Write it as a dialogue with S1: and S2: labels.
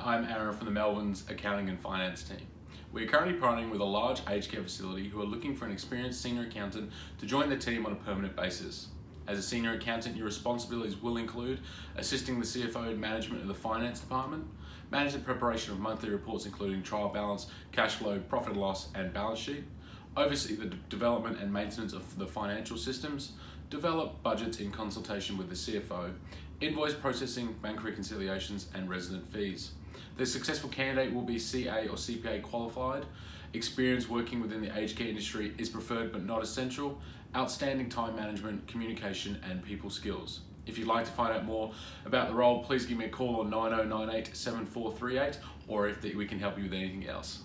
S1: I'm Aaron from the Melbourne's Accounting and Finance team. We are currently partnering with a large aged care facility who are looking for an experienced senior accountant to join the team on a permanent basis. As a senior accountant, your responsibilities will include assisting the CFO in management of the finance department, manage the preparation of monthly reports including trial balance, cash flow, profit and loss, and balance sheet, oversee the development and maintenance of the financial systems, develop budgets in consultation with the CFO, invoice processing, bank reconciliations, and resident fees. The successful candidate will be CA or CPA qualified. Experience working within the aged care industry is preferred but not essential. Outstanding time management, communication, and people skills. If you'd like to find out more about the role, please give me a call on 9098 7438 or if we can help you with anything else.